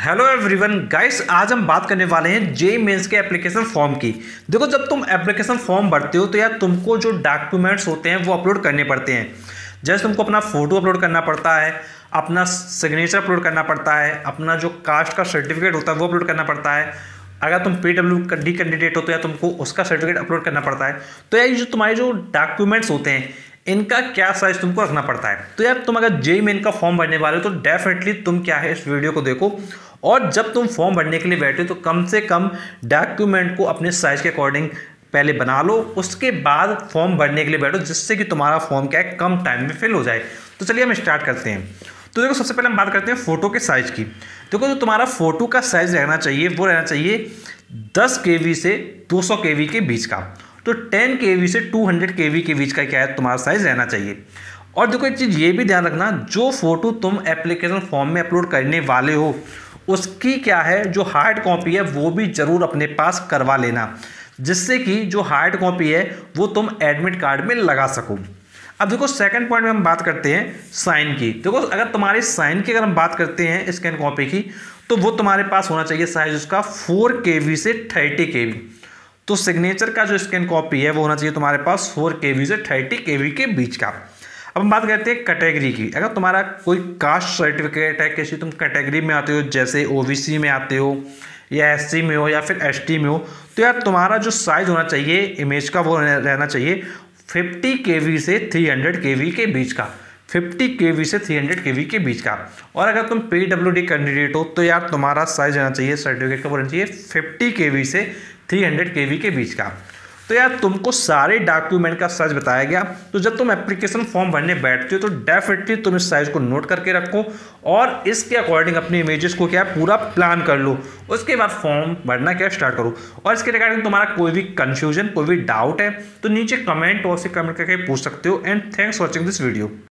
Hello everyone guys आज हम बात करने वाले हैं जे मेन्स के एप्लीकेशन फॉर्म की। देखो, जब तुम एप्लीकेशन फॉर्म भरते हो तो यार तुमको जो डॉक्यूमेंट्स होते हैं, वो अपलोड करने पड़ते हैं। जैसे तुमको अपना फ़ोटो अपलोड करना पड़ता है, अपना सिग्नेचर अपलोड करना पड़ता है, अपना जो कास्ट का सर्टिफिकेट होता है, वो अपलोड करना पड़ता है। अगर तुम पी डब्ल्यू डी कैंडिडेट हो तो यार तुमको उसका सर्टिफिकेट अपलोड करना पड़ता है। तो यार ये जो तुम्हारे जो डॉक्यूमेंट्स होते हैं, इनका क्या साइज़ तुमको रखना पड़ता है? तो यार तुम अगर जेई मेन का फॉर्म भरने वाले हो तो डेफिनेटली तुम क्या है इस वीडियो को देखो। और जब तुम फॉर्म भरने के लिए बैठे तो कम से कम डॉक्यूमेंट को अपने साइज़ के अकॉर्डिंग पहले बना लो, उसके बाद फॉर्म भरने के लिए बैठो, जिससे कि तुम्हारा फॉर्म क्या है, कम टाइम में फिल हो जाए। तो चलिए हम स्टार्ट करते हैं। तो देखो, सबसे पहले हम बात करते हैं फ़ोटो के साइज़ की। देखो, जो तुम्हारा फ़ोटो का साइज़ रहना चाहिए, वो रहना चाहिए दस के से दो सौ के के बीच का। तो टेन के से टू हंड्रेड के के बीच का क्या है, तुम्हारा साइज़ रहना चाहिए। और देखो, एक चीज़ ये भी ध्यान रखना, जो फ़ोटो तुम एप्लीकेशन फॉर्म में अपलोड करने वाले हो उसकी क्या है, जो हार्ड कॉपी है, वो भी ज़रूर अपने पास करवा लेना। जिससे कि जो हार्ड कॉपी है, वो तुम एडमिट कार्ड में लगा सको। अब देखो सेकंड पॉइंट में हम बात करते हैं साइन की। देखो, अगर तुम्हारी साइन की अगर हम बात करते हैं स्कैन कॉपी की तो वो तुम्हारे पास होना चाहिए साइज़ उसका फोर के से थर्टी के तो सिग्नेचर का जो स्कैन कॉपी है, वो होना चाहिए तुम्हारे पास फोर के से थर्टी के के बीच का। अब हम बात करते हैं कैटेगरी की। अगर तुम्हारा कोई कास्ट सर्टिफिकेट है, किसी तुम कैटेगरी में आते हो, जैसे ओबीसी में आते हो, या एससी में हो, या फिर एसटी में हो तो यार तुम्हारा जो साइज़ होना चाहिए इमेज का वो रहना चाहिए फिफ्टी के से थ्री हंड्रेड के के बीच का। फिफ्टी के से थ्री हंड्रेड के के बीच का। और अगर तुम पी डब्ल्यू डी कैंडिडेट हो तो यार तुम्हारा साइज़ रहना चाहिए सर्टिफिकेट का रहना चाहिए फिफ्टी के से थ्री हंड्रेड के के बीच का। तो यार तुमको सारे डॉक्यूमेंट का साइज़ बताया गया। तो जब तुम एप्लीकेशन फॉर्म भरने बैठते हो तो डेफिनेटली तुम इस साइज़ को नोट करके रखो और इसके अकॉर्डिंग अपने इमेजेस को क्या पूरा प्लान कर लो। उसके बाद फॉर्म भरना क्या स्टार्ट करो। और इसके रिगार्डिंग तुम्हारा कोई भी कंफ्यूजन कोई भी डाउट है तो नीचे कमेंट और से कमेंट करके पूछ सकते हो। And thanks watching this video